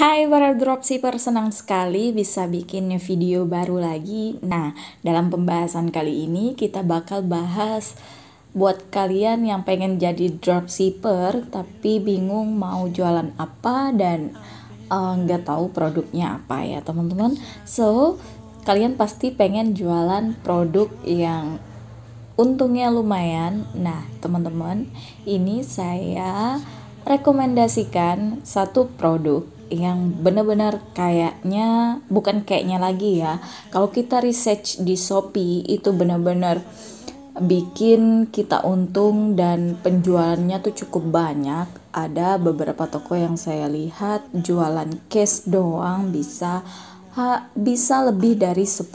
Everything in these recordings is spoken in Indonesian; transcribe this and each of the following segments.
Hai para dropshipper, senang sekali bisa bikin video baru lagi. Nah, dalam pembahasan kali ini kita bakal bahas buat kalian yang pengen jadi dropshipper tapi bingung mau jualan apa dan eh, nggak uh, tahu produknya apa ya teman-teman. So, kalian pasti pengen jualan produk yang untungnya lumayan. Nah, teman-teman, ini saya rekomendasikan satu produk yang benar-benar kayaknya bukan kayaknya lagi ya. Kalau kita research di Shopee itu benar-benar bikin kita untung dan penjualannya tuh cukup banyak. Ada beberapa toko yang saya lihat jualan case doang bisa ha, bisa lebih dari 10.000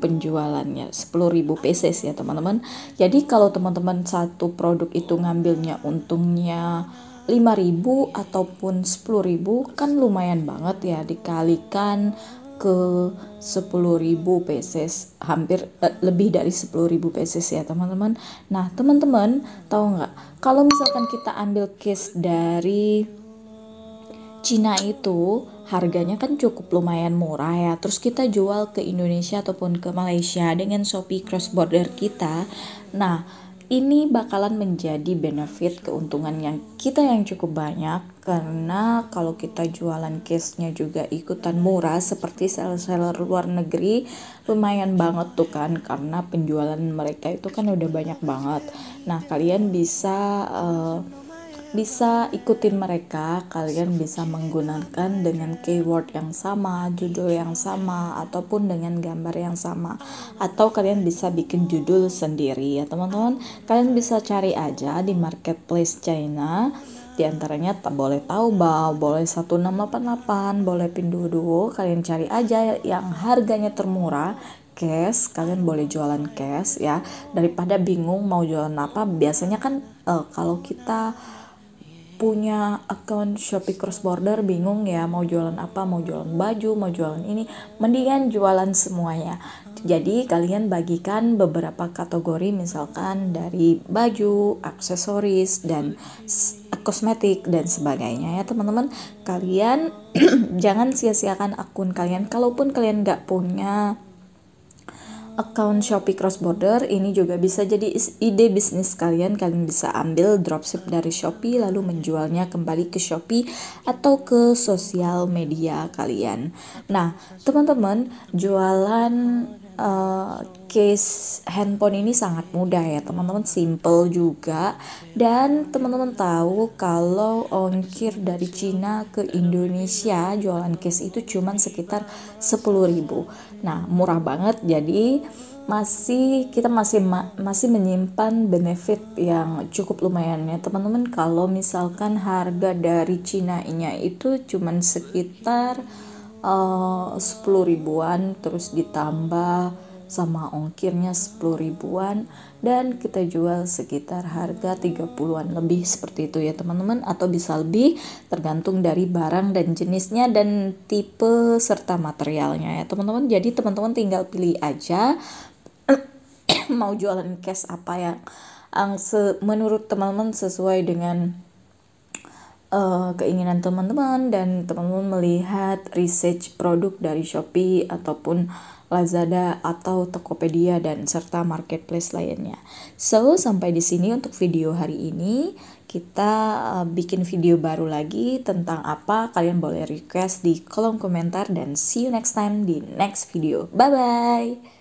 penjualannya 10.000 pieces ya teman-teman jadi kalau teman-teman satu produk itu ngambilnya untungnya 5000 ataupun 10000 kan lumayan banget ya dikalikan ke 10.000 pieces hampir eh, lebih dari 10.000 pieces ya teman-teman. Nah teman-teman tahu nggak? Kalau misalkan kita ambil case dari Cina itu harganya kan cukup lumayan murah ya. Terus kita jual ke Indonesia ataupun ke Malaysia dengan Shopee cross border kita. Nah ini bakalan menjadi benefit keuntungan yang kita yang cukup banyak karena kalau kita jualan case-nya juga ikutan murah seperti seller-seller luar negeri lumayan banget tuh kan karena penjualan mereka itu kan udah banyak banget. Nah kalian bisa uh, bisa ikutin mereka kalian bisa menggunakan dengan keyword yang sama judul yang sama ataupun dengan gambar yang sama. Atau kalian bisa bikin judul sendiri ya teman-teman. Kalian bisa cari aja di marketplace China. Di antaranya tak boleh tahu bahwa boleh 1688 boleh pinduoduo. Kalian cari aja yang harganya termurah cash kalian boleh jualan cash ya. Daripada bingung mau jualan apa biasanya kan uh, kalau kita punya akun Shopee cross border bingung ya mau jualan apa mau jualan baju mau jualan ini mendingan jualan semuanya. Jadi kalian bagikan beberapa kategori misalkan dari baju aksesoris dan kosmetik dan sebagainya ya teman-teman. Kalian jangan sia-siakan akun kalian kalaupun kalian nggak punya account Shopee cross border ini juga bisa jadi ide bisnis kalian. Kalian bisa ambil dropship dari Shopee lalu menjualnya kembali ke Shopee atau ke sosial media kalian. Nah teman-teman jualan uh, case handphone ini sangat mudah ya teman-teman. Simple juga. Dan teman-teman tahu kalau ongkir dari Cina ke Indonesia jualan case itu cuman sekitar 10.000 nah murah banget. Jadi masih kita masih ma masih menyimpan benefit yang cukup lumayan ya teman-teman. Kalau misalkan harga dari Cina nya itu cuman sekitar uh, 10 ribuan terus ditambah sama ongkirnya 10 ribuan dan kita jual sekitar harga 30-an lebih seperti itu ya teman-teman. Atau bisa lebih tergantung dari barang dan jenisnya dan tipe serta materialnya ya teman-teman. Jadi teman-teman tinggal pilih aja mau jualan cash apa yang, yang menurut teman-teman sesuai dengan uh, keinginan teman-teman dan teman-teman melihat research produk dari Shopee ataupun Lazada atau Tokopedia dan serta marketplace lainnya. So, sampai di sini untuk video hari ini. Kita uh, bikin video baru lagi tentang apa kalian boleh request di kolom komentar dan see you next time di next video. Bye bye.